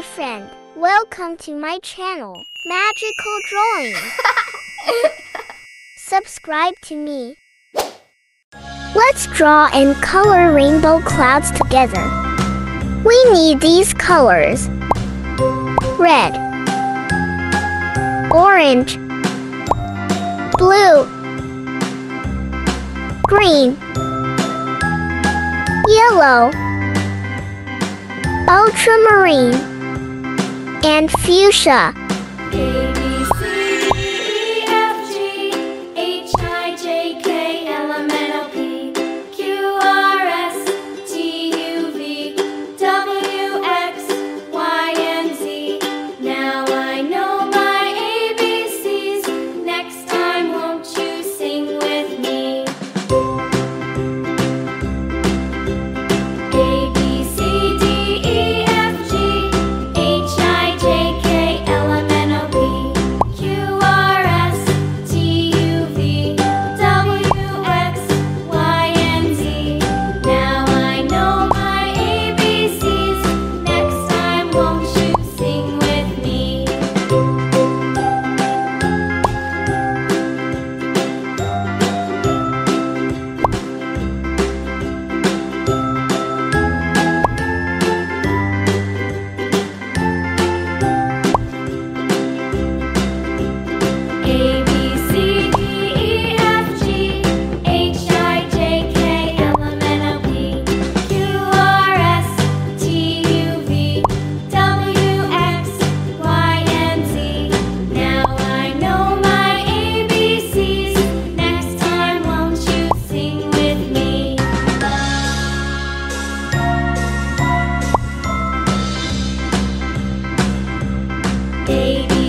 my friend. Welcome to my channel, Magical Drawing. Subscribe to me. Let's draw and color rainbow clouds together. We need these colors. Red. Orange. Blue. Green. Yellow. Ultramarine and fuchsia. baby.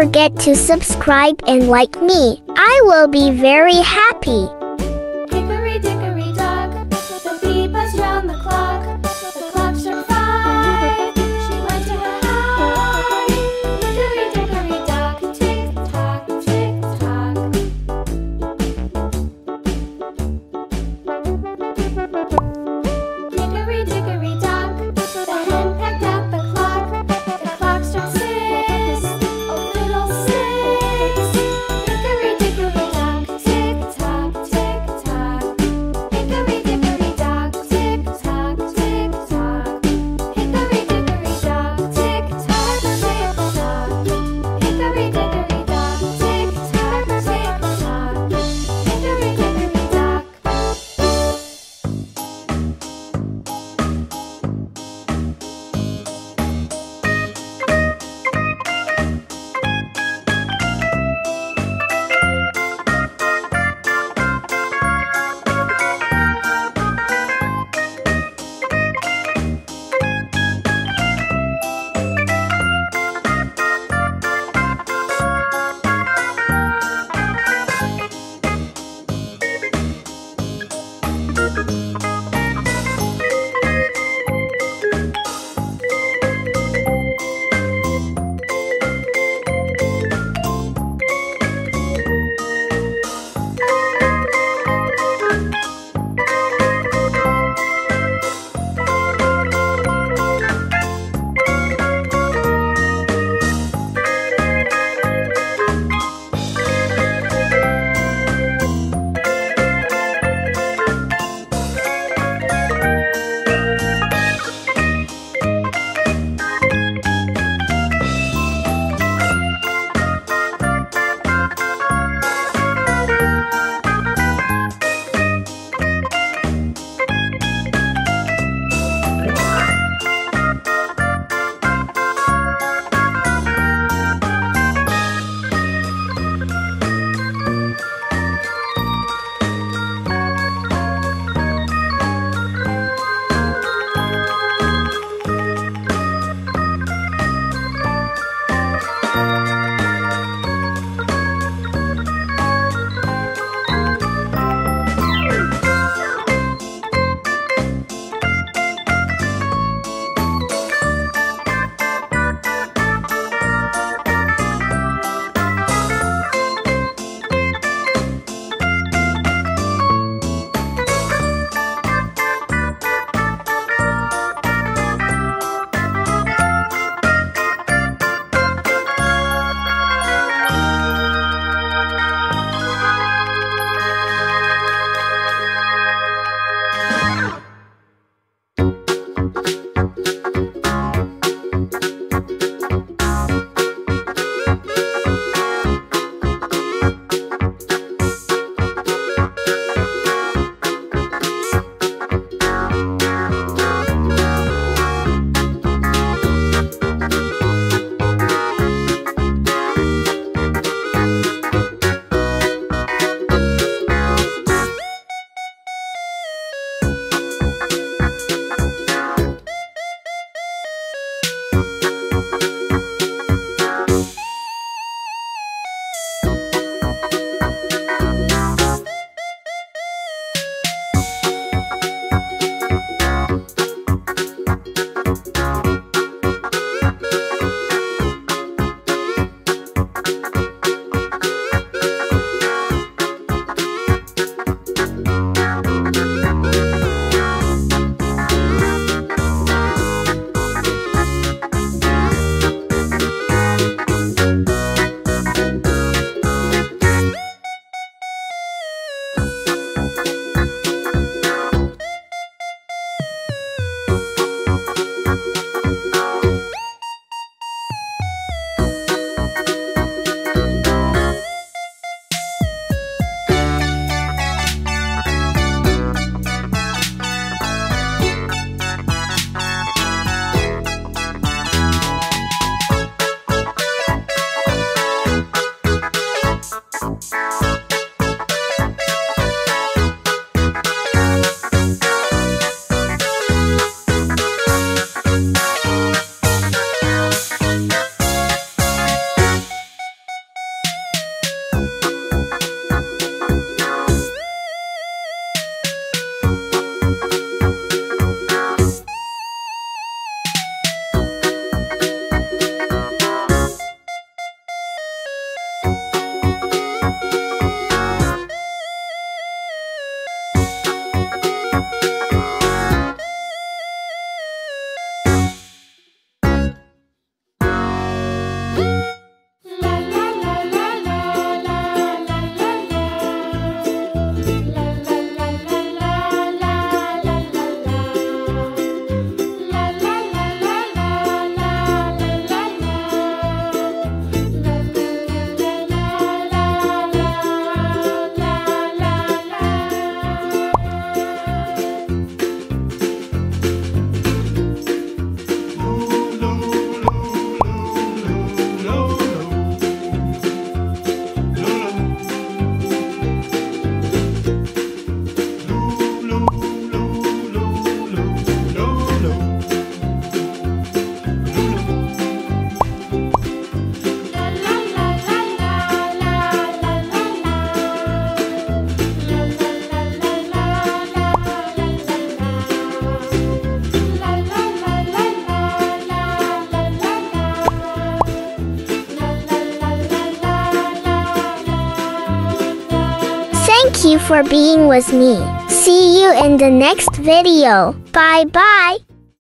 forget to subscribe and like me. I will be very happy. For being with me. See you in the next video. Bye bye.